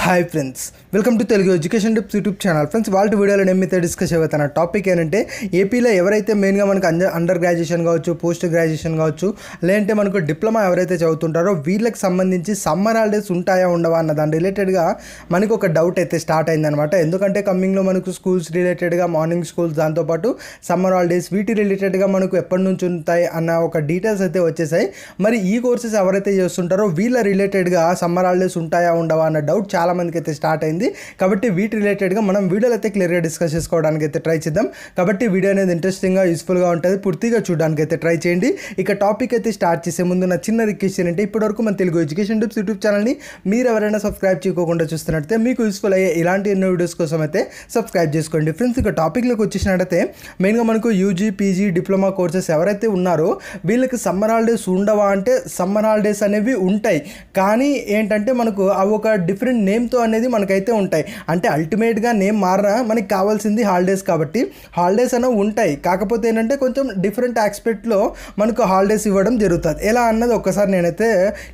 Hi friends welcome to Telugu education tips YouTube channel friends వాళ్ళ వీడియోలో నేను మీతో డిస్కస్ అవుతున్న టాపిక్ ఏంటంటే ఏపీలో ఎవరైతే మెయిన్గా మనకు అండర్ అండర్ గ్రాడ్యుయేషన్ కావచ్చు పోస్ట్ గ్రాడ్యుయేషన్ కావచ్చు లేదంటే మనకు డిప్లొమా ఎవరైతే చదువుతుంటారో వీళ్ళకి సంబంధించి సమ్మర్ హాలిడేస్ ఉంటాయా ఉండవా అన్న దాని రిలేటెడ్గా మనకు ఒక డౌట్ అయితే స్టార్ట్ అయిందనమాట ఎందుకంటే కమ్మింగ్లో మనకు స్కూల్స్ రిలేటెడ్గా మార్నింగ్ స్కూల్స్ దాంతోపాటు సమ్మర్ హాలిడేస్ వీటి రిలేటెడ్గా మనకు ఎప్పటి నుంచి ఉంటాయి అన్న ఒక డీటెయిల్స్ అయితే వచ్చేసాయి. మరి ఈ కోర్సెస్ ఎవరైతే చేస్తుంటారో వీళ్ళ రిలేటెడ్గా సమ్మర్ హాలిడేస్ ఉంటాయా ఉండవా అన్న డౌట్ చాలా మందికి అయితే స్టార్ట్ అయింది. కాబట్టి వీటి రిలేటెడ్గా మనం వీడియోలు అయితే క్లియర్గా డిస్కస్ చేసుకోవడానికి అయితే ట్రై చేద్దాం. కాబట్టి వీడియో అనేది ఇంట్రెస్టింగ్గా యూస్ఫుల్గా ఉంటుంది. పూర్తిగా చూడడానికి అయితే ట్రై చేయండి. ఇక టాపిక్ అయితే స్టార్ట్ చేసే ముందు నా చిన్న రిక్వెస్ట్ ఏంటంటే ఇప్పటివరకు మన తెలుగు ఎడ్యుకేషన్ టిప్స్ యూట్యూబ్ ఛానల్ని మీరు ఎవరైనా సబ్స్క్రైబ్ చేయకుండా చూస్తున్నట్టే మీకు యూస్ఫుల్ అయ్యే ఇలాంటి ఎన్నో వీడియోస్ కోసం అయితే సబ్స్క్రైబ్ చేసుకోండి. ఫ్రెండ్స్ ఇక టాపిక్లోకి వచ్చేసినట్టయితే మెయిన్గా మనకు యూజీ పీజీ డిప్లొమా కోర్సెస్ ఎవరైతే ఉన్నారో వీళ్ళకి సమ్మర్ హాలిడేస్ ఉండవా అంటే సమ్మర్ హాలిడేస్ అనేవి ఉంటాయి. కానీ ఏంటంటే మనకు అవి ఒక డిఫరెంట్ నేమ్తో అనేది మనకైతే ఉంటాయి. అంటే అల్టిమేట్గా నేమ్ మారినా మనకి కావాల్సింది హాలిడేస్ కాబట్టి హాలిడేస్ అనేవి ఉంటాయి. కాకపోతే ఏంటంటే కొంచెం డిఫరెంట్ ఆస్పెక్ట్లో మనకు హాలిడేస్ ఇవ్వడం జరుగుతుంది. ఎలా అన్నది ఒక్కసారి నేనైతే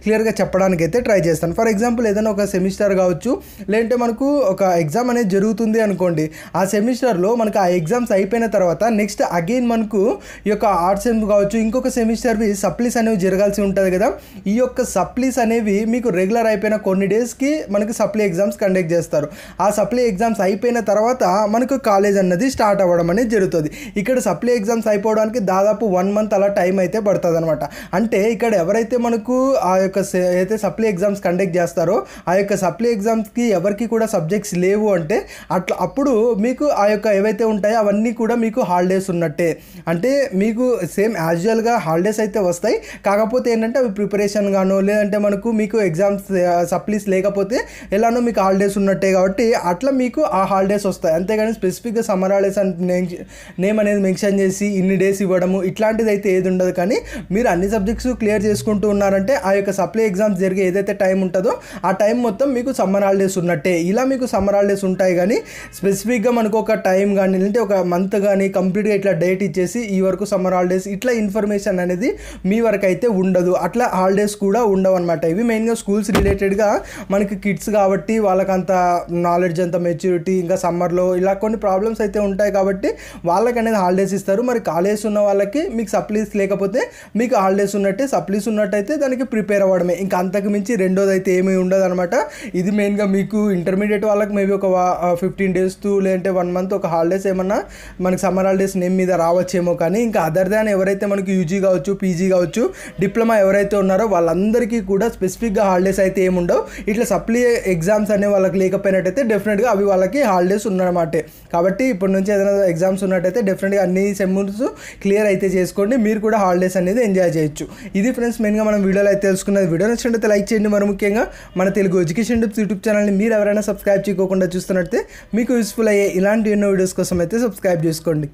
క్లియర్గా చెప్పడానికి అయితే ట్రై చేస్తాను. ఫర్ ఎగ్జాంపుల్ ఏదైనా ఒక సెమిస్టర్ కావచ్చు లేదంటే మనకు ఒక ఎగ్జామ్ అనేది జరుగుతుంది అనుకోండి ఆ సెమిస్టర్లో మనకు ఆ ఎగ్జామ్స్ అయిపోయిన తర్వాత నెక్స్ట్ అగైన్ మనకు ఈ యొక్క ఆర్ట్స్ సెమ్ కావచ్చు ఇంకొక సెమిస్టర్వి సప్లీస్ అనేవి జరగాల్సి ఉంటుంది కదా. ఈ యొక్క సప్లీస్ అనేవి మీకు రెగ్యులర్ అయిపోయిన కొన్ని డేస్కి మనకి సప్లై ఎగ్జామ్స్ కండక్ట్ చేస్తారు. ఆ సప్లై ఎగ్జామ్స్ అయిపోయిన తర్వాత మనకు కాలేజ్ అన్నది స్టార్ట్ అవ్వడం అనేది జరుగుతుంది. ఇక్కడ సప్లై ఎగ్జామ్స్ అయిపోవడానికి దాదాపు వన్ మంత్ అలా టైం అయితే పడుతుంది అనమాట అంటే ఇక్కడ ఎవరైతే మనకు ఆ యొక్క అయితే సప్లై ఎగ్జామ్స్ కండక్ట్ చేస్తారో ఆ యొక్క సప్లై ఎగ్జామ్స్కి ఎవరికి కూడా సబ్జెక్ట్స్ లేవు అంటే అట్లా అప్పుడు మీకు ఆ యొక్క ఏవైతే ఉంటాయో అవన్నీ కూడా మీకు హాలిడేస్ ఉన్నట్టే. అంటే మీకు సేమ్ యాజువల్గా హాలిడేస్ అయితే వస్తాయి. కాకపోతే ఏంటంటే అవి ప్రిపరేషన్ గాను లేదంటే మనకు మీకు ఎగ్జామ్స్ సప్లీస్ లేకపోతే ఎలానో మీకు హాలిడేస్ ఉన్నట్టే కాబట్టి అట్లా మీకు ఆ హాలిడేస్ వస్తాయి. అంతేగాని స్పెసిఫిక్గా సమ్మర్ హాలిడేస్ అని నేమ్ అనేది మెన్షన్ చేసి ఇన్ని డేస్ ఇవ్వడము ఇట్లాంటిది అయితే ఏది ఉండదు. కానీ మీరు అన్ని సబ్జెక్ట్స్ క్లియర్ చేసుకుంటూ ఉన్నారంటే ఆ యొక్క సప్లై ఎగ్జామ్స్ జరిగే ఏదైతే టైం ఉంటుందో ఆ టైం మొత్తం మీకు సమ్మర్ హాలిడేస్ ఉన్నట్టే. ఇలా మీకు సమ్మర్ హాలిడేస్ ఉంటాయి కానీ స్పెసిఫిక్గా మనకు ఒక టైం కానీ లేదంటే ఒక మంత్ కానీ కంప్లీట్గా ఇట్లా డేట్ ఇచ్చేసి ఈ వరకు సమ్మర్ హాలిడేస్ ఇట్లా ఇన్ఫర్మేషన్ అనేది మీ వరకు అయితే ఉండదు. అట్లా హాలిడేస్ కూడా ఉండవు అనమాట ఇవి మెయిన్గా స్కూల్స్ రిలేటెడ్గా మనకి కిడ్స్ కాబట్టి వాళ్ళకంత నాలెడ్జ్ అంత మెచ్యూరిటీ ఇంకా సమ్మర్లో ఇలా కొన్ని ప్రాబ్లమ్స్ అయితే ఉంటాయి కాబట్టి వాళ్ళకి అనేది హాలిడేస్ ఇస్తారు. మరి కాలేజ్ ఉన్న వాళ్ళకి మీకు సప్లీస్ లేకపోతే మీకు హాలిడేస్ ఉన్నట్టే సప్లీస్ ఉన్నట్టయితే దానికి ప్రిపేర్ అవ్వడమే. ఇంకా అంతకు మించి రెండోది అయితే ఏమీ ఉండదు అనమాట ఇది మెయిన్గా మీకు ఇంటర్మీడియట్ వాళ్ళకి మేబీ ఒక ఫిఫ్టీన్ డేస్ టు లేదంటే వన్ మంత్ ఒక హాలిడేస్ ఏమన్నా మనకి సమ్మర్ హాలిడేస్ నేమ్ మీద రావచ్చేమో కానీ ఇంకా అదర్ దాన్ ఎవరైతే మనకి యూజీ కావచ్చు పీజీ కావచ్చు డిప్లొమా ఎవరైతే ఉన్నారో వాళ్ళందరికీ కూడా స్పెసిఫిక్గా హాలిడేస్ అయితే ఏముండవు. ఇట్లా సప్లీ ఎగ్జామ్స్ అనే వాళ్ళకి లేకపోయినట్టయితే డెఫినెట్గా అవి వాళ్ళకి హాలిడేస్ ఉన్నమాట కాబట్టి ఇప్పటి నుంచి ఏదైనా ఎగ్జామ్స్ ఉన్నట్టయితే డెఫినెట్గా అన్ని సెమ్స్ క్లియర్ అయితే చేసుకోండి. మీరు కూడా హాలిడేస్ అనేది ఎంజాయ్ చేయొచ్చు. ఇది ఫ్రెండ్స్ మెయిన్గా మనం వీడియోలో అయితే తెలుసుకున్నది. వీడియో నచ్చినట్లయితే లైక్ చేయండి మరి ముఖ్యంగా. మన తెలుగు ఎడ్యుకేషన్ టిప్స్ యూట్యూబ్ ఛానల్ని మీరు ఎవరైనా సబ్స్క్రైబ్ చేయకుండా చూస్తున్నట్టే మీకు యూస్ఫుల్ అయ్యే ఇలాంటి ఎన్నో వీడియోస్ కోసం అయితే సబ్స్క్రైబ్ చేసుకోండి.